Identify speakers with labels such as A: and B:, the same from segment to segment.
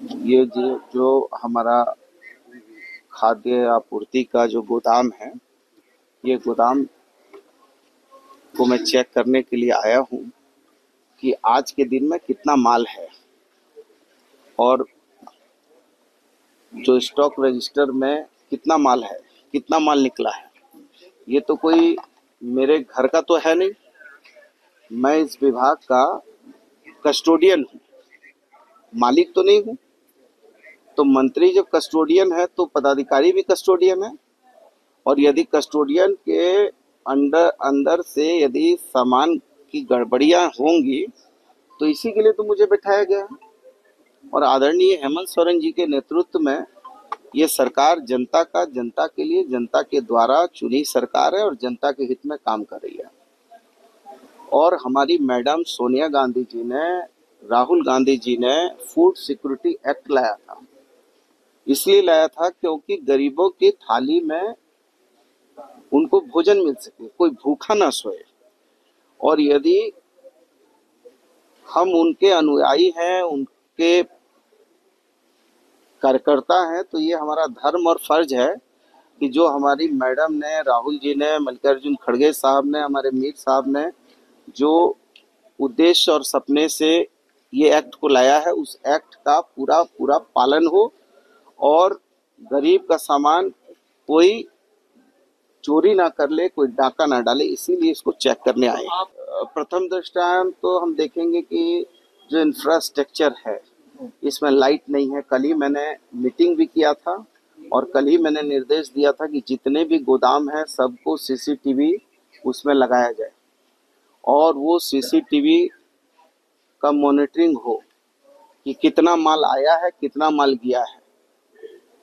A: ये जो हमारा खाद्य आपूर्ति का जो गोदाम है, ये गोदाम को मैं चेक करने के लिए आया हूँ कि आज के दिन में कितना माल है। और जो स्टॉक रजिस्टर में कितना माल है, कितना माल निकला है, ये तो कोई मेरे घर का तो है नहीं। मैं इस विभाग का कस्टोडियन हूँ। मालिक तो नहीं हूँ। तो मंत्री जब कस्टोडियन है तो पदाधिकारी भी कस्टोडियन है। और यदि कस्टोडियन के अंडर अंदर से यदि सामान की गड़बड़ियाँ होंगी तो इसी के लिए तो मुझे बैठाया गया और आदरणीय हेमंत सोरेन जी के नेतृत्व में ये सरकार जनता का, जनता के लिए, जनता के द्वारा चुनी सरकार है और जनता के हित में काम कर रही है। और हमारी मैडम सोनिया गांधी जी ने, राहुल गांधी जी ने फ़ूड सिक्योरिटी एक्ट लाया था। इसलिए लाया था क्योंकि गरीबों की थाली में उनको भोजन मिल सके, कोई भूखा ना सोए। और यदि हम उनके अनुयायी हैं, उनके कार्यकर्ता हैं तो ये हमारा धर्म और फ़र्ज़ है कि जो हमारी मैडम ने, राहुल जी ने, मल्लिकार्जुन खड़गे साहब ने, हमारे मीर साहब ने, जो उद्देश्य और सपने से ये एक्ट को लाया है, उस एक्ट का पूरा पूरा पालन हो। और गरीब का सामान कोई चोरी ना कर ले कोई डाका ना डाले इसीलिए इसको चेक करने आए प्रथम दृष्टा तो हम देखेंगे कि जो इंफ्रास्ट्रक्चर है इसमें लाइट नहीं है। कल ही मैंने मीटिंग भी किया था और कल ही मैंने निर्देश दिया था कि जितने भी गोदाम हैं सबको सीसीटीवी उसमें लगाया जाए और वो सीसीटीवी का मॉनिटरिंग हो कि कितना माल आया है कितना माल गया है।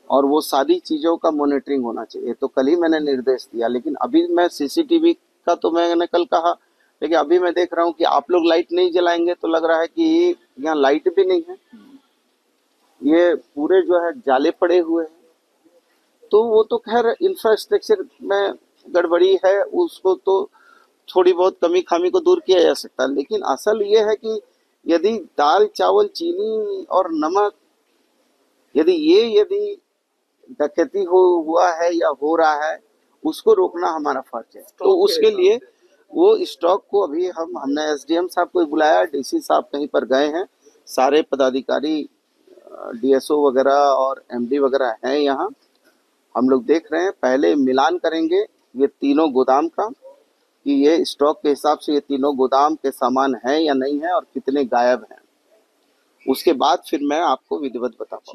A: और वो सारी चीज़ों का मॉनिटरिंग होना चाहिए। तो कल ही मैंने निर्देश दिया, लेकिन अभी मैं सीसीटीवी का तो मैंने कल कहा, लेकिन अभी मैं देख रहा हूँ कि आप लोग लाइट नहीं जलाएँगे तो लग रहा है कि यहाँ लाइट भी नहीं है। ये पूरे जो है जाले पड़े हुए हैं। तो वो तो खैर इंफ्रास्ट्रक्चर में गड़बड़ी है, उसको तो थोड़ी बहुत कमी खामी को दूर किया जा सकता है। लेकिन असल ये है कि यदि दाल, चावल, चीनी और नमक, यदि ये यदि डकैती हो हुआ है या हो रहा है उसको रोकना हमारा फ़र्ज़ है। तो उसके लिए वो स्टॉक को अभी हम हमने एसडीएम साहब को बुलाया डीसी साहब कहीं पर गए हैं सारे पदाधिकारी डीएसओ वगैरह और एमडी वगैरह हैं यहाँ। हम लोग देख रहे हैं पहले मिलान करेंगे ये तीनों गोदाम का कि ये स्टॉक के हिसाब से ये तीनों गोदाम के सामान हैं या नहीं है और कितने गायब हैं। उसके बाद फिर मैं आपको विधिवत बता पाऊँ